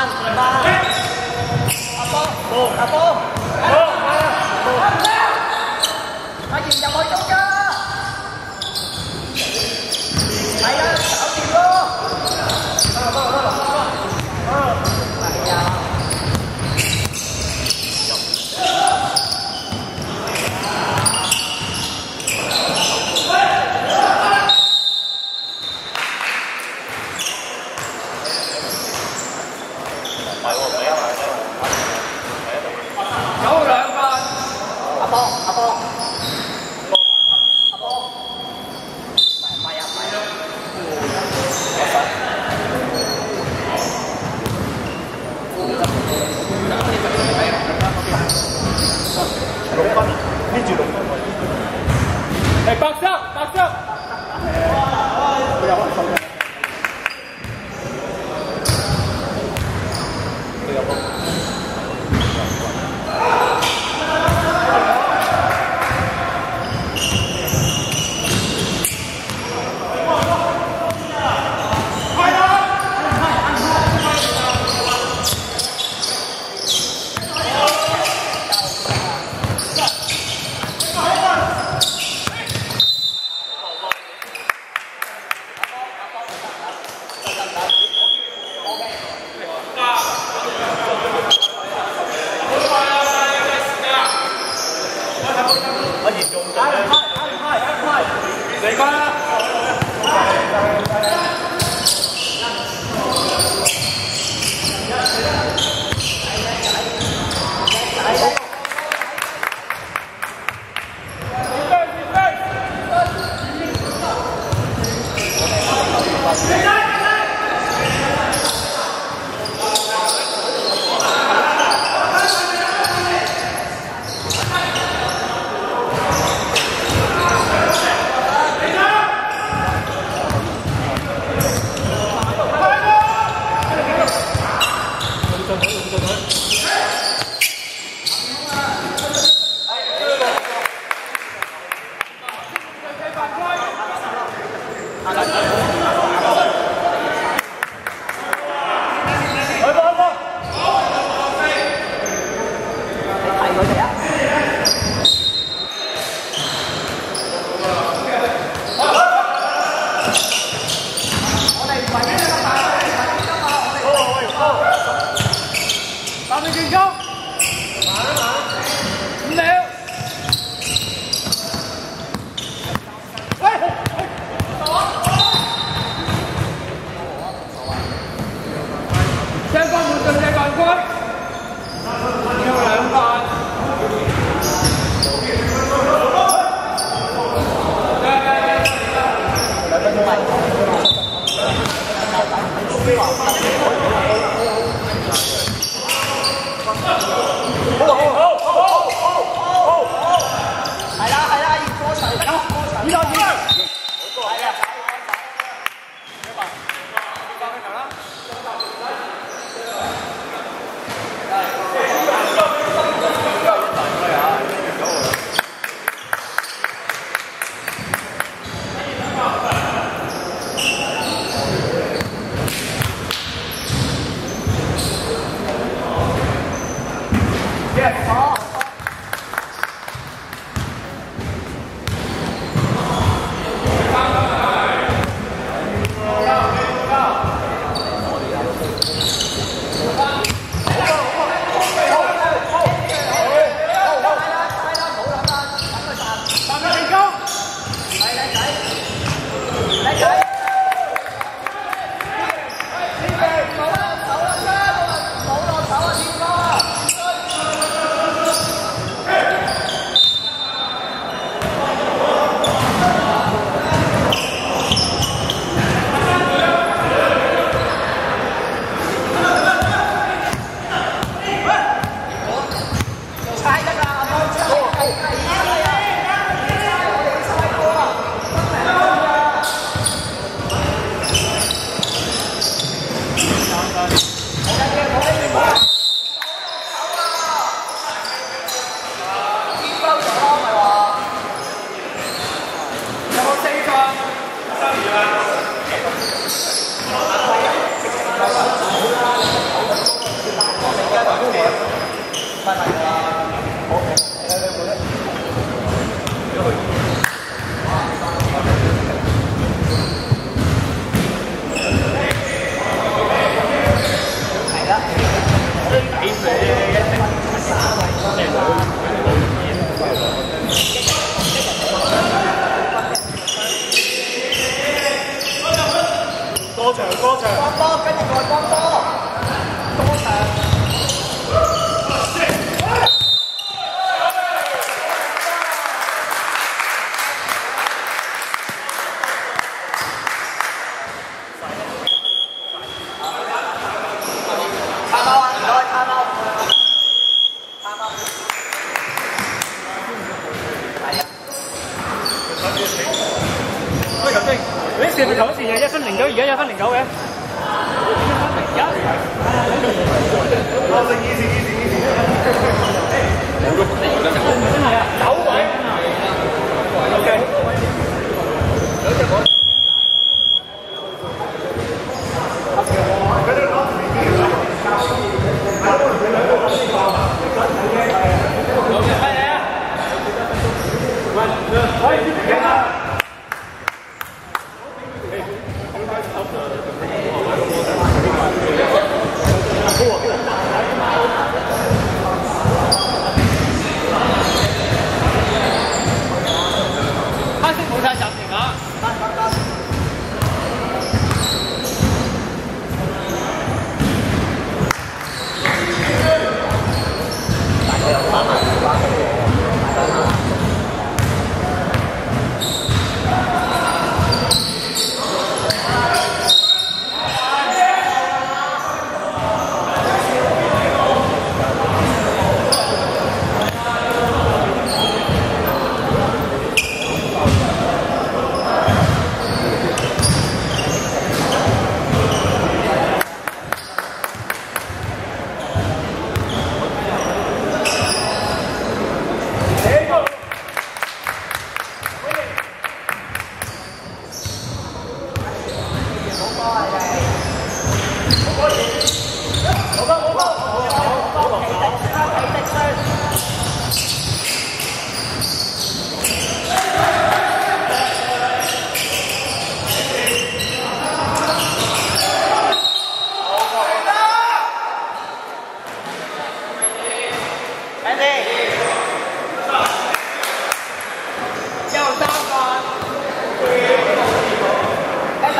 Trabahan. Apo, apo. Apo. Obrigado. 歌歌光波跟住过光波你試唔試頭先嘅一分零九，而家一分零九嘅？一分零一。我食以前以前以前。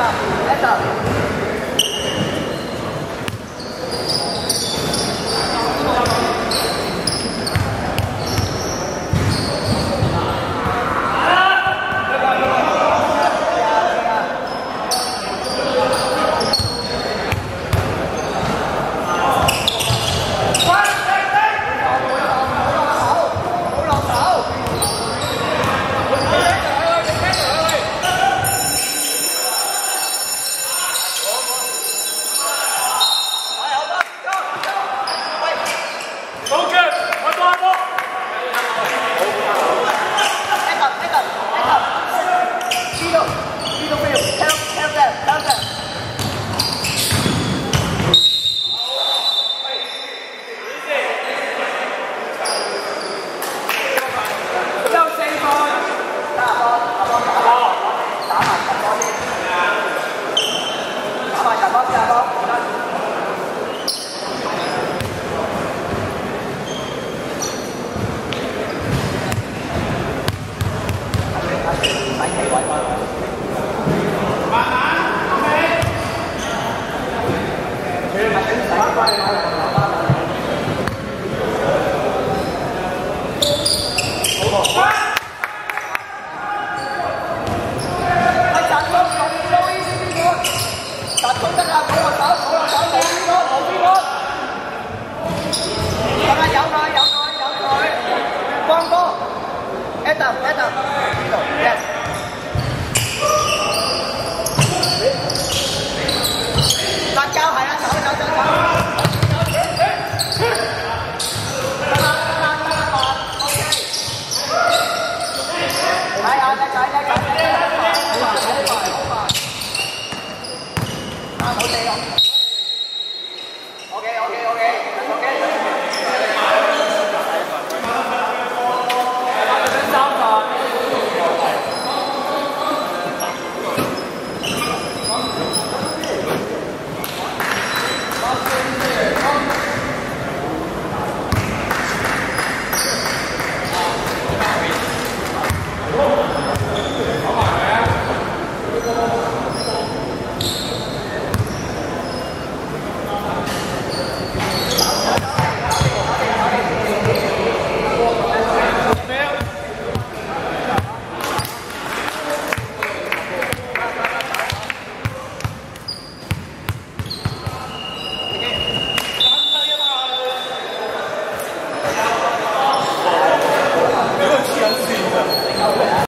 よえっと